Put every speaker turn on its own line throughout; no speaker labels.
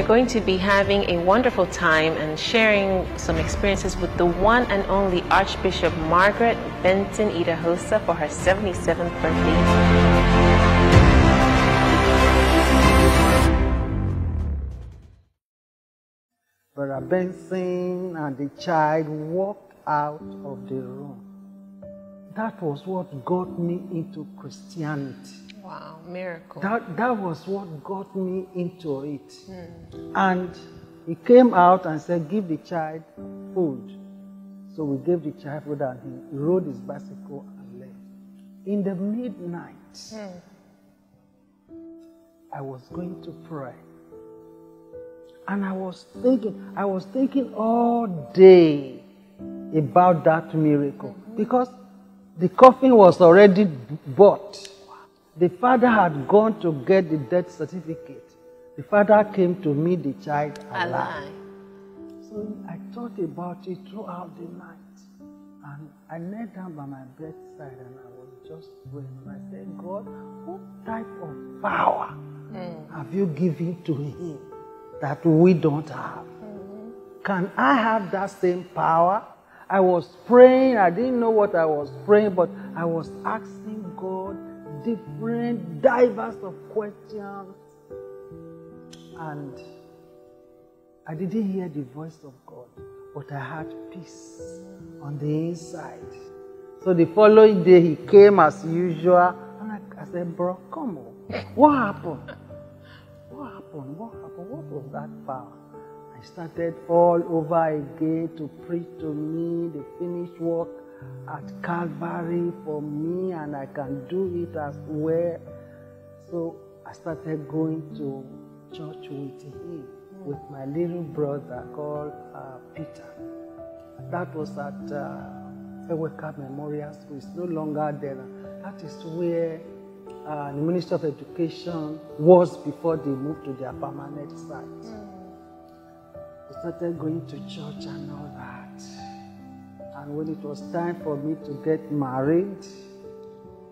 we're going to be having a wonderful time and sharing some experiences with the one and only Archbishop Margaret Benson Idahosa for her 77th birthday.
Brother Benson and the child walked out of the room. That was what got me into Christianity.
Wow, miracle.
That, that was what got me into it. Hmm. And he came out and said, Give the child food. So we gave the child food and he rode his bicycle and left. In the midnight, hmm. I was going to pray. And I was thinking, I was thinking all day about that miracle mm-hmm. because the coffin was already bought. The father had gone to get the death certificate. The father came to meet the child alive.
Alive.
So I thought about it throughout the night. And I knelt down by my bedside and I was just praying. And I said, God, what type of power hmm. have you given to him that we don't have? Hmm. Can I have that same power? I was praying, I didn't know what I was praying, but I was asking God different, diverse of questions. And I didn't hear the voice of God, but I had peace on the inside. So the following day he came as usual, and I, I said, Bro, come on. What happened? What happened? What happened? What was that power? I started all over again to preach to me the finished work at Calvary for me, and I can do it as well. So I started going to church with him, with my little brother called uh, Peter. That was at uh, Eweka Memorial School. It's no longer there. That is where uh, the Ministry of Education was before they moved to their permanent site. We started going to church and all that. And when it was time for me to get married,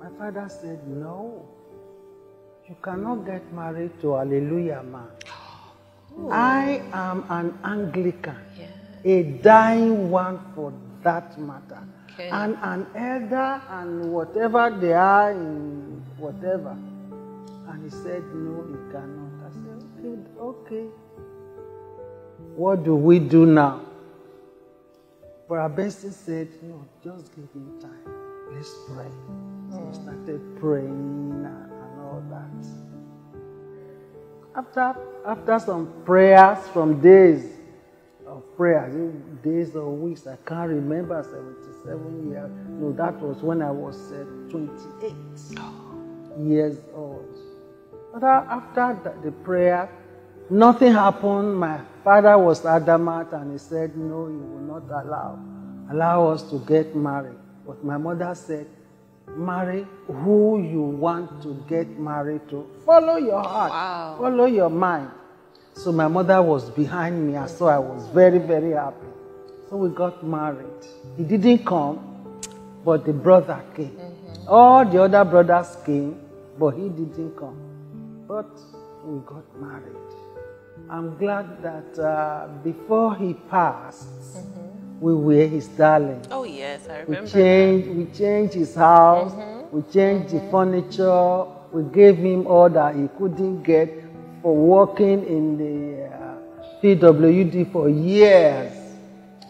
my father said, No, you cannot get married to Hallelujah man. I am an Anglican,
Yeah.
a dying one for that matter.
Okay.
And an elder and whatever they are in whatever. And he said, No, you cannot. I said, okay. What do we do now? Brother Benson said, No, just give him time. Let's pray. So we started praying and all that. After, after some prayers from days of prayers, days or weeks, I can't remember, 77 years. No, that was when I was uh, 28 years old. But after the prayer, nothing happened. My father was adamant and he said, No, you will not allow, allow us to get married. But my mother said, Marry who you want to get married to. Follow your heart,
Wow.
follow your mind. So my mother was behind me, and so I was very, very happy. So we got married. He didn't come, but the brother came. Mm-hmm. All the other brothers came, but he didn't come. But we got married. I'm glad that uh, before he passed, we were his darling.
Oh, yes, I remember.
We changed, we changed his house, we changed the furniture, we gave him all that he couldn't get for working in the uh, PWD for years.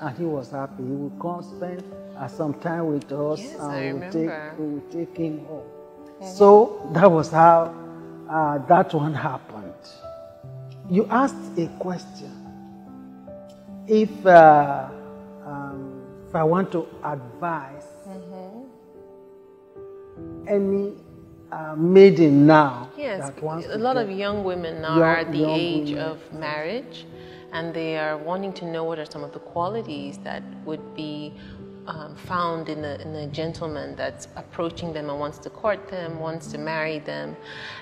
And he was happy. He would come spend uh, some time with us
Yes,
and we would take, we would take him home. So that was how uh, that one happened. You asked a question. If, uh, um, if I want to advise any uh, maiden now
Yes,
that wants
a lot of young women now
Young-
are at the age
women.
of marriage and they are wanting to know what are some of the qualities that would be um, found in a, in a gentleman that's approaching them and wants to court them, wants to marry them.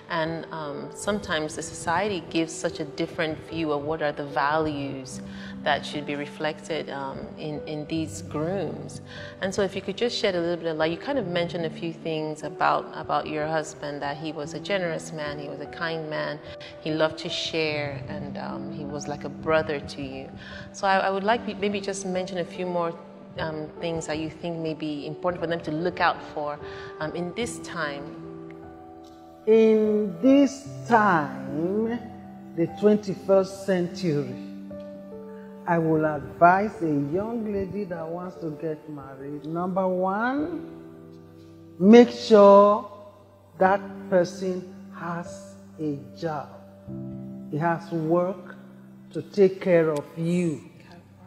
And um, sometimes the society gives such a different view of what are the values that should be reflected um, in, in these grooms. And so if you could just shed a little bit of light, you kind of mentioned a few things about, about your husband, that he was a generous man, he was a kind man, he loved to share, and um, he was like a brother to you. So I, I would like maybe just mention a few more um, things that you think may be important for them to look out for um, in this time?
In this time, the 21st century, I will advise a young lady that wants to get married. Number one, make sure that person has a job. He has work to take care of you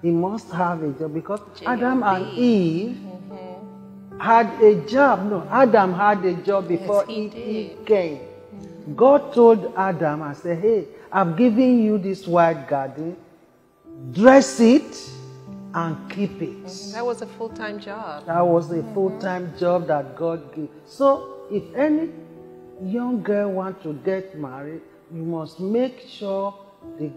he must have a job because Adam and Eve mm-hmm. had a job. No, Adam had a job before yes, Eve came. Mm-hmm. God told Adam, I said, hey, I've given you this white garden, dress it and keep it.
Mm-hmm. That was a full time job.
That was a mm-hmm. full time job that God gave. So if any young girl wants to get married, you must make sure the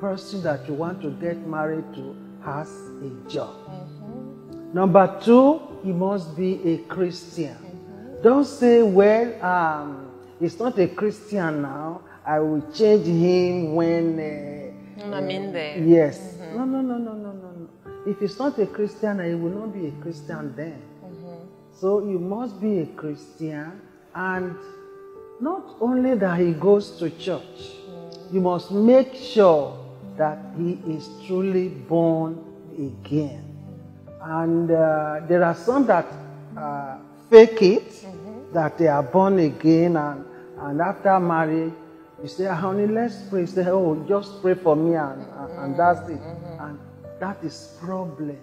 person that you want to get married to has a job. Mm-hmm. Number two, he must be a Christian. Mm-hmm. Don't say, well, um, he's not a Christian now. I will change him when.
Uh, I'm in there.
Yes. Mm-hmm. No, no, no, no, no, no, no. If he's not a Christian, he will not be a Christian then. Mm-hmm. So you must be a Christian, and not only that he goes to church, mm. you must make sure that he is truly born again. And uh, there are some that uh, fake it, mm-hmm. that they are born again, and, and after marriage, you say, honey, let's pray. say, oh, just pray for me, and, mm-hmm. and that's it. Mm-hmm. And that is problem.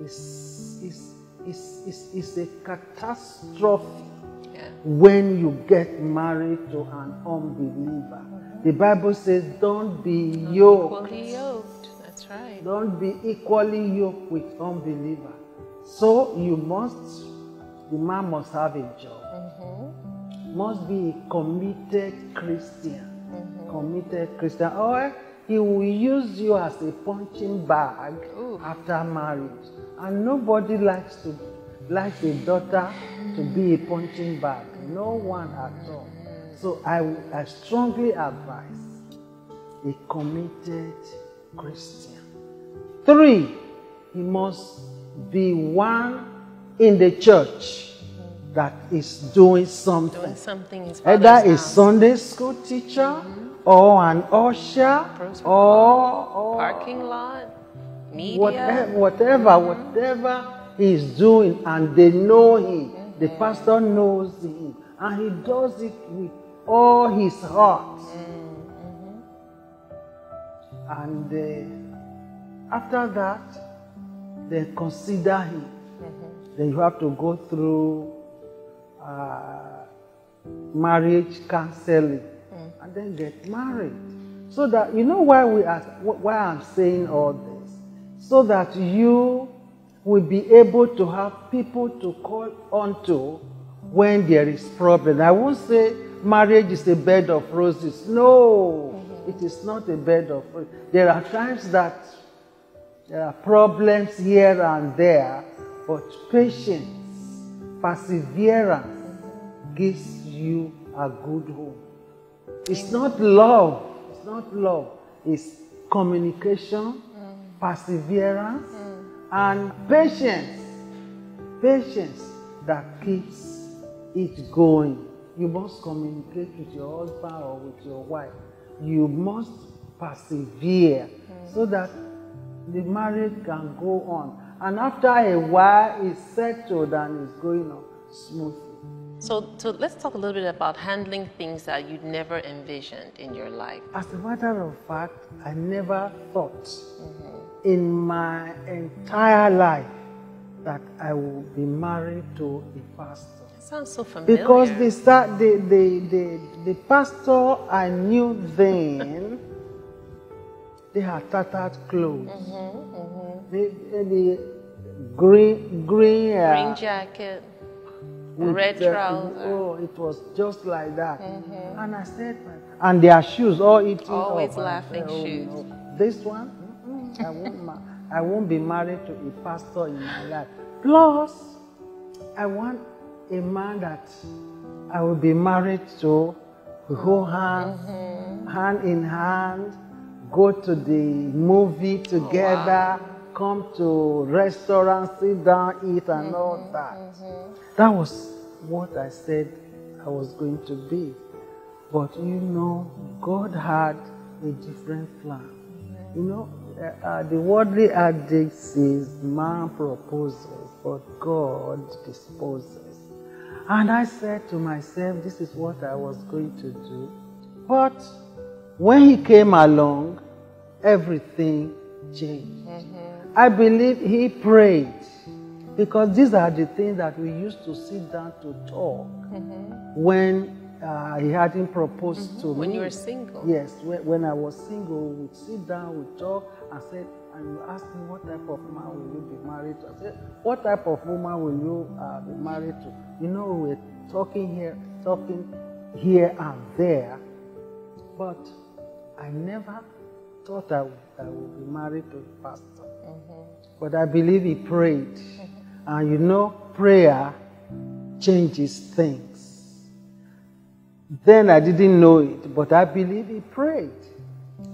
It's, it's, it's, it's, it's a catastrophe yeah. when you get married to an unbeliever. The Bible says, don't be yoked.
Equally yoked. That's right.
Don't be equally yoked with unbeliever. So you must, the man must have a job. Mm-hmm. Must be a committed Christian. Mm-hmm. Committed Christian. Or he will use you as a punching bag Ooh. after marriage. And nobody likes to likes a daughter to be a punching bag. No one at all. So I, I strongly advise a committed Christian. Three, he must be one in the church that is doing something.
Doing something
Either a Sunday school teacher mm-hmm. or an usher or, or,
parking lot, media.
Whatever, whatever, mm-hmm. whatever he's doing, and they know him. Mm-hmm. The pastor knows him, and he does it with all his heart. Mm-hmm. And uh, after that, they consider him. Mm-hmm. Then you have to go through uh, marriage counseling mm. and then get married. So that you know why we are why I'm saying all this. So that you will be able to have people to call onto when there is problem. I won't say marriage is a bed of roses. No, mm-hmm. it is not a bed of roses. There are times that there are problems here and there, but patience, perseverance gives you a good home. It's not love. It's not love. It's communication, mm. perseverance, mm. and patience. Patience that keeps it going. You must communicate with your husband or with your wife. You must persevere mm. so that the marriage can go on. And after a while, it's settled and it's going on smoothly.
So, so let's talk a little bit about handling things that you never envisioned in your life.
As a matter of fact, I never thought mm-hmm. in my entire life that I would be married to a pastor.
Sounds so familiar.
Because the, the, the, the, the pastor I knew then, they had tattered clothes. Mm-hmm, mm-hmm. The, the, green, green, uh,
Green jacket, red
the-
trouser.
Oh, it was just like that. And I said, and their shoes all eating
Always. Laughing
oh,
shoes.
This one, I won't, ma- I won't be married to a pastor in my life. Plus, I want a man that I will be married to, we hold hands, hand in hand, go to the movie together, come to restaurant, sit down, eat, and all that. That was what I said I was going to be. But you know, God had a different plan. You know, uh, uh, the worldly adage says man proposes, but God disposes. And I said to myself, this is what I was going to do. But when he came along, everything changed. Mm-hmm. I believe he prayed because these are the things that we used to sit down to talk mm-hmm. when uh, he hadn't proposed mm-hmm. to me.
when you were single.
Yes, when, when I was single, we'd sit down, we'd talk, and said, and you ask me what type of man will you be married to? I said, what type of woman will you uh, be married to? You know, we're talking here, talking here and there, but I never thought I would, I would be married to a pastor. But I believe he prayed. And you know, prayer changes things. Then I didn't know it, but I believe he prayed.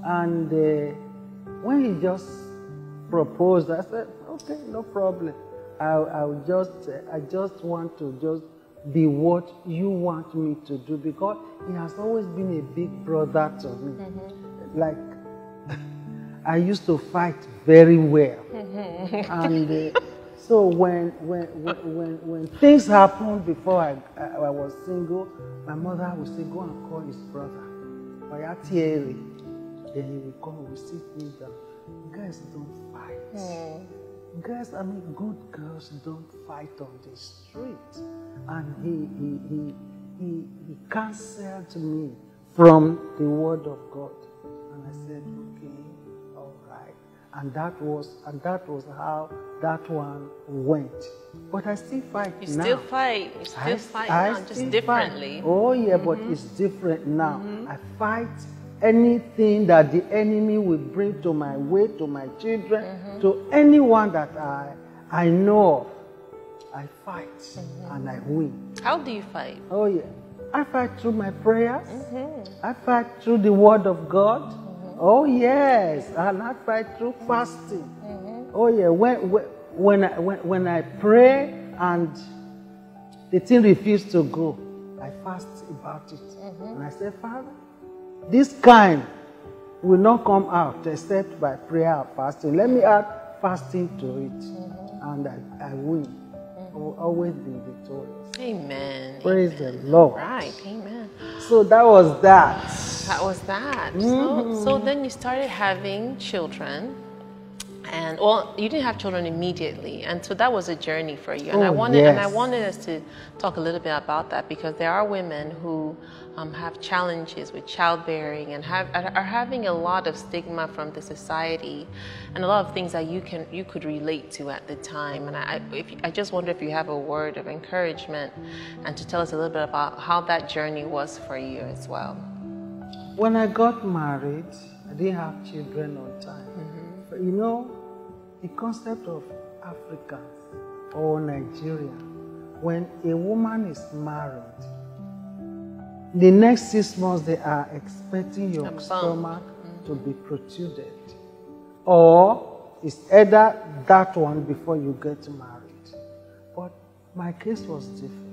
And uh, when he just proposed, I said, okay, no problem. I, I will just, I just want to just be what you want me to do because he has always been a big brother to me. Like, I used to fight very well. and uh, so when, when, when, when, things happened before I, I, was single, my mother would say, go and call his brother. Oya Thierry. Then he would come, we sit me down. Girls don't fight. Hmm. Girls, I mean, good girls don't fight on the street. And he, he, he, he, he counseled me from the word of God. And I said, okay, all right. And that was, and that was how that one went. But I still fight
You
now.
still fight. You still
I,
fight
I
now,
still
just
fight.
differently.
Oh yeah, but mm-hmm. it's different now. Mm-hmm. I fight anything that the enemy will bring to my way, to my children, mm-hmm. to anyone that I I know of. I fight mm-hmm. and I win.
How do you fight?
Oh yeah. I fight through my prayers. Mm-hmm. I fight through the word of God. Oh yes, and I fight through fasting. Oh yeah, when when when I, when, when I pray and the thing refuses to go, I fast about it, and I say, Father, this kind will not come out except by prayer and fasting. Let me add fasting to it, and I, I win. I will always be victorious.
Amen.
Praise the Lord.
Right. Amen.
So that was that.
That was that.
Mm-hmm.
So, so then you started having children. And well, you didn't have children immediately, and so that was a journey for you. And I
Oh,
wanted, and I wanted us to talk a little bit about that because there are women who um, have challenges with childbearing and have are having a lot of stigma from the society, and a lot of things that you can you could relate to at the time. And I, if, I just wonder if you have a word of encouragement, and to tell us a little bit about how that journey was for you as well.
When I got married, I didn't have children on time. But you know, the concept of Africans or Nigeria, when a woman is married, the next six months they are expecting your stomach mm-hmm. to be protruded. Or it's either that one before you get married. But my case was different.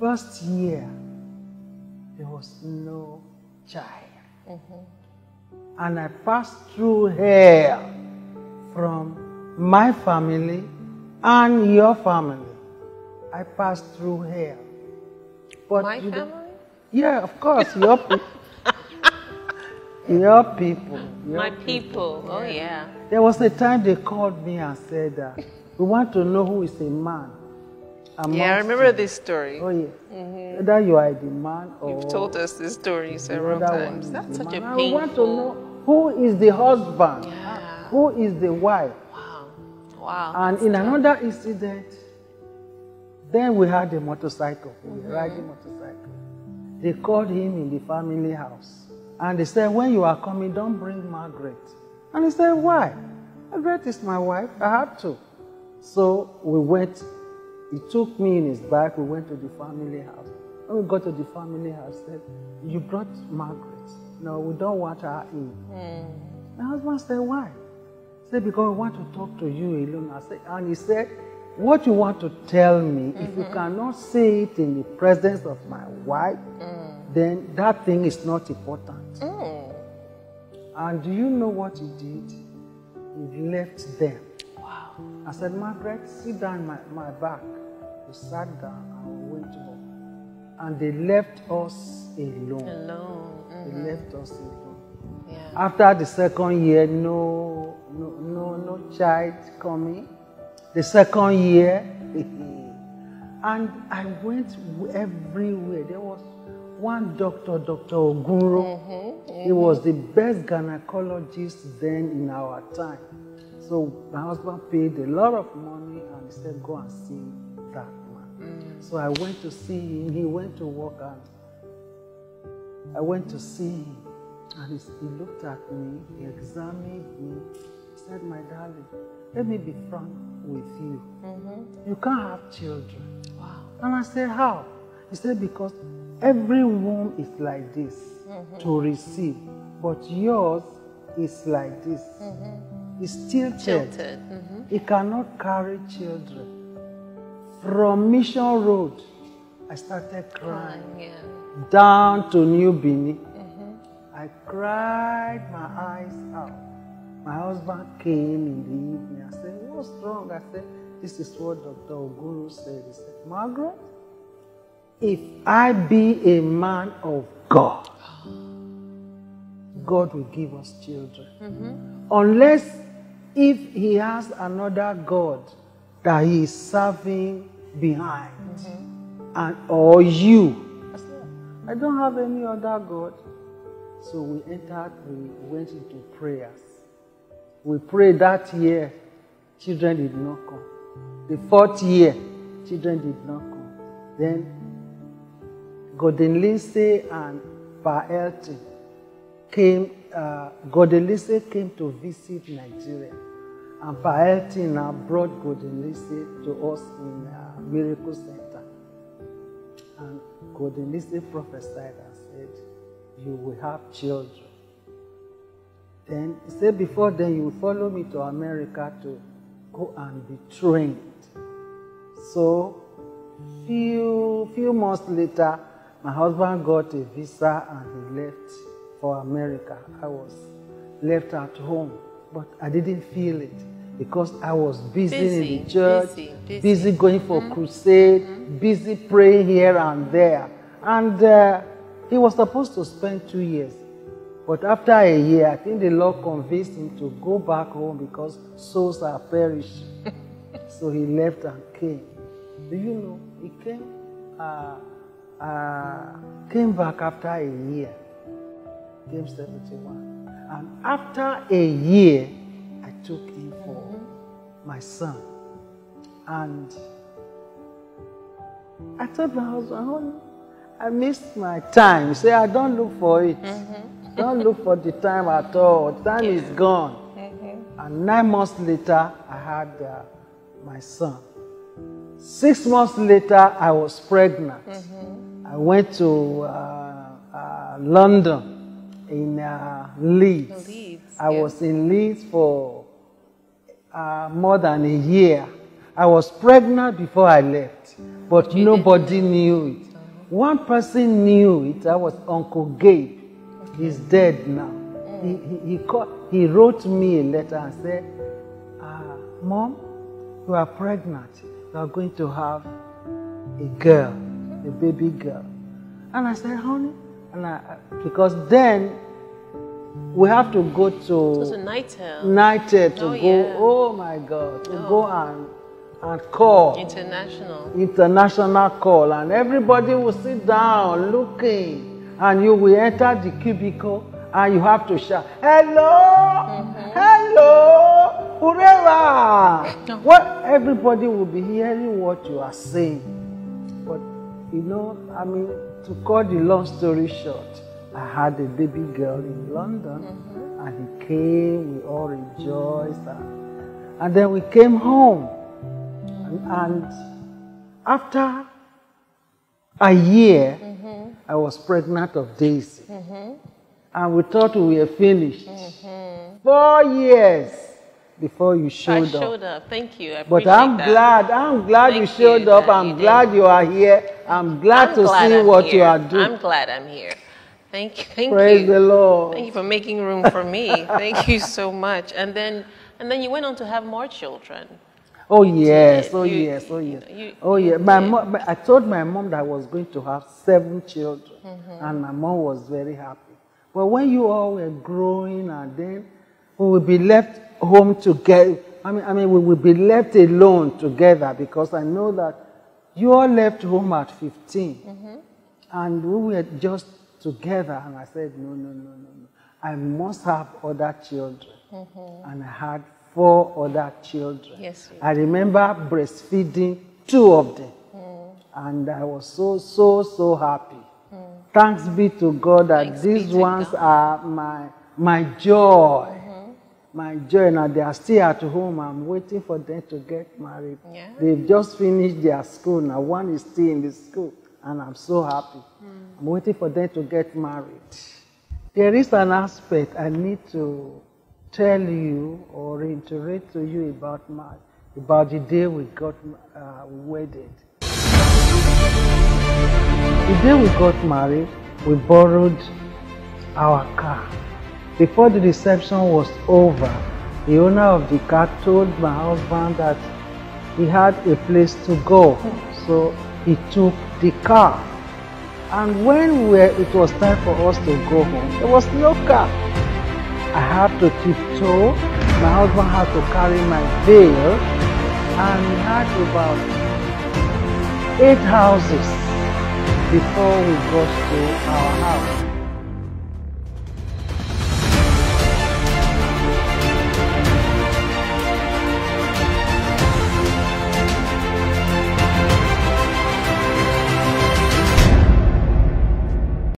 First year, there was no child. Mm-hmm. And I passed through hell from my family and your family. I passed through here. But
My
you
family?
Yeah, of course, your people. your people. your
My people. Oh yeah.
There was a time they called me and said, uh, "We want to know who is a man."
Yeah, I remember
you."
this story.
Oh yeah. Whether you are the man or
You've told us this story several times. That's such a
man.
painful.
I want to know who is the husband,
Yeah.
Who is the wife.
Wow. wow.
And in another incident, then we had a motorcycle, we were mm-hmm. riding motorcycle. They called him in the family house. And they said, when you are coming, don't bring Margaret. And he said, why? Margaret is my wife. I have to. So we went. He took me in his bag. We went to the family house. When we got to the family house, he said, you brought Margaret. No, we don't want her in. Mm. My husband said, why? He said, because we want to talk to you alone. I said, and he said, what you want to tell me, if you mm-hmm. cannot say it in the presence of my wife, mm. then that thing is not important. Mm. And do you know what he did? He left them.
Wow.
I said, Margaret, sit down my, my back. We sat down and we went home. And they left us alone.
Alone.
They
Mhm.
left us alone.
Yeah.
After the second year, no child coming. The second year, and I went everywhere. There was one doctor, Dr. Ogunro. Mm-hmm, he was mm-hmm. the best gynecologist then in our time. So my husband paid a lot of money and he said, go and see that man. Mm. So I went to see him. He went to work and I went to see him. And he looked at me, he examined me. Said, My darling, let me be frank with you. Mm-hmm. You can't have children.
Wow.
And I said, How? He said, Because every womb is like this mm-hmm. to receive, but yours is like this. Mm-hmm. It's tilted.
Tilted.
It cannot carry children. From Mission Road, I started crying
Fine, yeah.
down to New Benin. I cried my eyes out. My husband came in the evening. I said, What's wrong? I said, This is what Dr. Oguru said. He said, Margaret, if I be a man of God, God will give us children. Mm-hmm. Unless if he has another God that he is serving behind, mm-hmm. and or you. I said, I don't have any other God. So we entered, we went into prayers. We prayed that year, children did not come. The fourth year, children did not come. Then Gordon Lindsay and Pa came, uh, Gordon Lindsay came to visit Nigeria. And Pa now brought Gordon Lindsay to us in uh, Miracle Center. And Gordon Lindsay prophesied and said, You will have children. Then he said, Before then, you will follow me to America to go and be trained. So, few, few months later, my husband got a visa and he left for America. I was left at home, but I didn't feel it because I was busy,
Busy,
in the church,
busy, busy.
going for crusade, busy praying here and there. And uh, he was supposed to spend two years. But after a year, I think the Lord convinced him to go back home because souls are perishing. so he left and came. Do you know? He came, uh, uh, came back after a year. Came 71. And after a year, I took him for my son. And I told my husband, I missed my time. He said, I don't look for it. Don't look for the time at all. Time is gone. And nine months later, I had uh, my son. Six months later, I was pregnant. I went to uh, uh, London in uh, Leeds.
Leeds,
I
yeah.
was in Leeds for uh, more than a year. I was pregnant before I left, but nobody knew it. One person knew it. That was Uncle Gabe. He's dead now. He, he, he, called, he wrote me a letter and said, uh, Mom, you are pregnant. You are going to have a girl, a baby girl. And I said, honey, and I, because then we have to go
It was a
to
nighttime.
United to
Oh,
go,
yeah.
oh my God, to go and, and call
International.
international call and everybody will sit down looking and you will enter the cubicle and you have to shout hello hello forever.
No.
What everybody will be hearing what you are saying. But you know, I mean, to cut the long story short, I had a baby girl in London
Mm-hmm.
and he came, we all rejoiced and, and then we came home. And, and after a year,
Mm-hmm.
I was pregnant of Daisy. And we thought we were finished. Four years before you showed,
I
showed, up.
up. Thank you. I
But I'm
that.
glad, I'm glad you showed
you
up. I'm
you did.
glad you are here. I'm glad
I'm
to
glad
see
I'm
what you are doing.
I'm glad I'm here. Thank you. Thank
Praise
you.
the Lord.
Thank you for making room for me. Thank you so much. And then and then you went on to have more children.
Oh yes, oh
You-
yes, oh yes,
you-
oh yeah. My
did.
mom, I told my mom that I was going to have seven children,
Mm-hmm.
and my mom was very happy. But when you all were growing, and then we will be left home together. I mean, I mean, we will be left alone together because I know that you all left home at 15,
Mm-hmm.
and we were just together. And I said, no, no, no, no, no. I must have other children, and I had four other children.
Yes,
I remember breastfeeding two of them. And I was so, so, so happy. Thanks be to God that
Thanks
these ones
God.
are my, my joy. My joy. Now they are still at home. I'm waiting for them to get married.
Yeah.
They've just finished their school. Now one is still in the school. And I'm so happy. Hmm. I'm waiting for them to get married. There is an aspect I need to tell you or reiterate to you about my about the day we got uh, wedded. The day we got married, we borrowed our car. Before the reception was over, the owner of the car told my husband that he had a place to go, so he took the car. And when we it was time for us to go home, there was no car. I had to tiptoe. My husband had to carry my veil, and we had about eight houses before we got to our house.